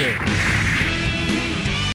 Okay.